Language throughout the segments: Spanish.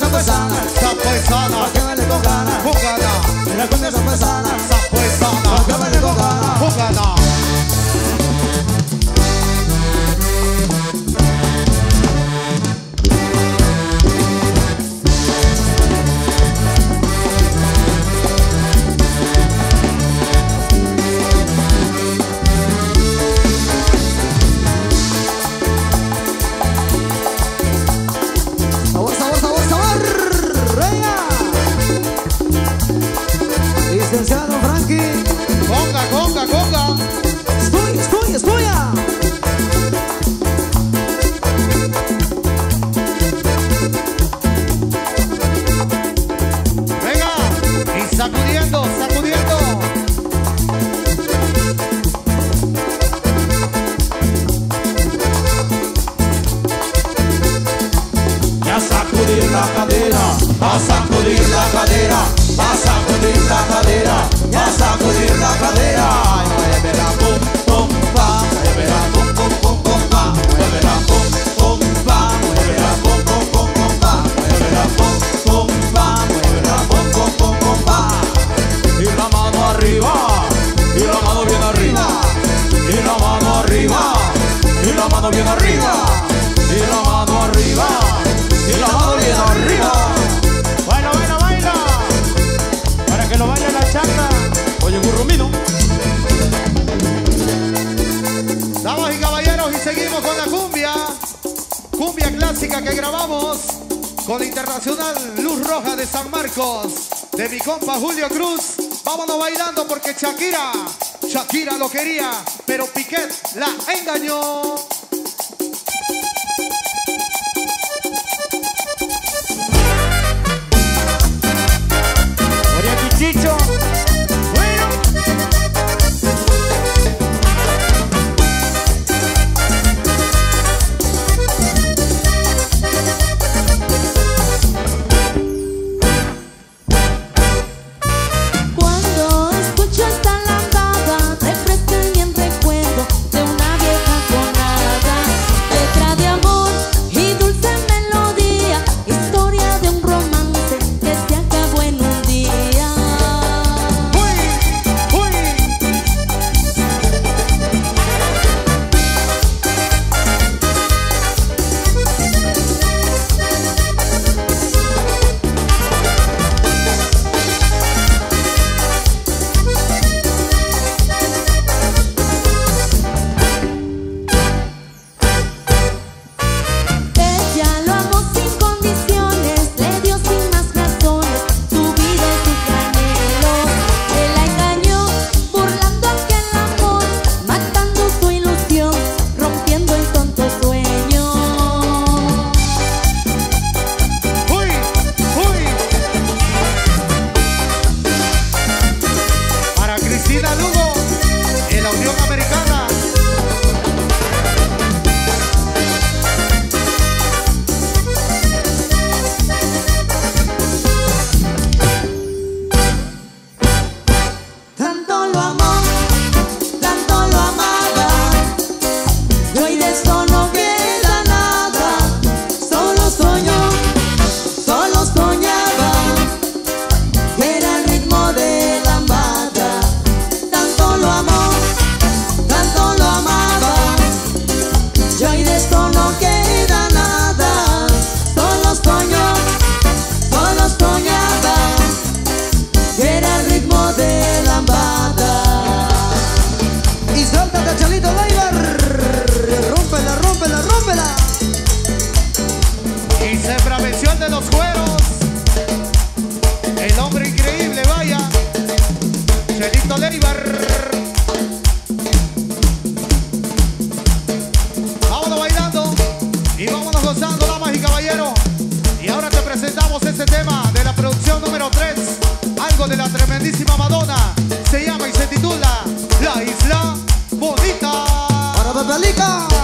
上不上 con Internacional Luz Roja de San Marcos, de mi compa Julio Cruz. Vámonos bailando porque Shakira, Shakira lo quería, pero Piquet la engañó. atención de los cueros. El hombre increíble, vaya. Chelito Leibar. Vámonos bailando y vámonos gozando, damas y caballeros. Y ahora te presentamos ese tema de la producción número 3. Algo de la tremendísima Madonna. Se llama y se titula La Isla Bonita. Para Bebelica.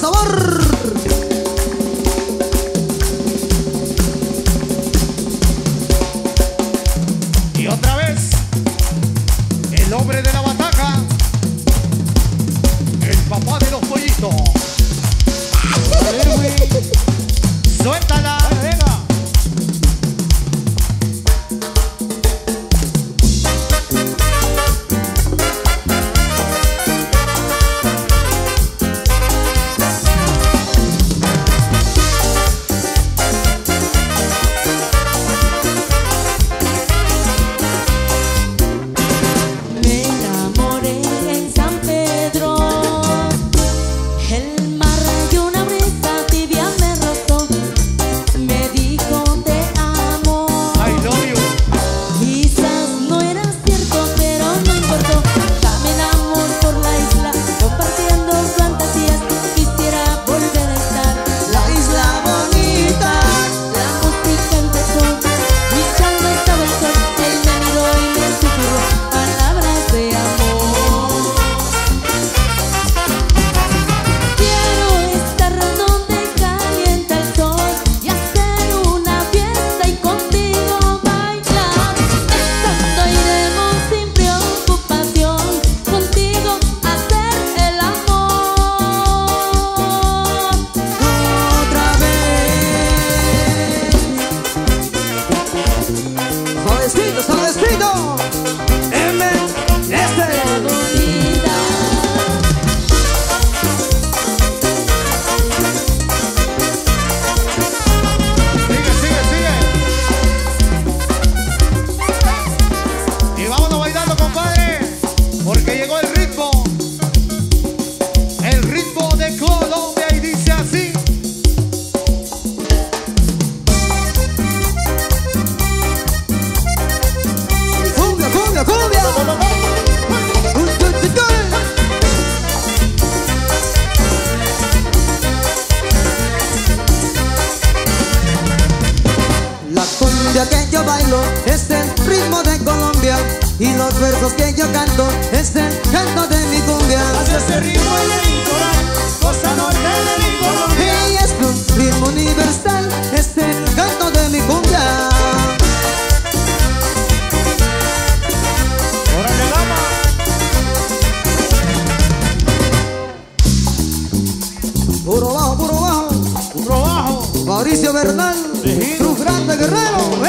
sabor. ya que yo bailo es el ritmo de Colombia y los versos que yo canto es el canto de mi cumbia. Hace ese ritmo en el litoral, costa norte de mi Colombia. Y es un ritmo universal, es el canto de mi cumbia. Mauricio Bernal, Cruz Grande Guerrero.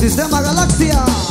Sistema Galáxia.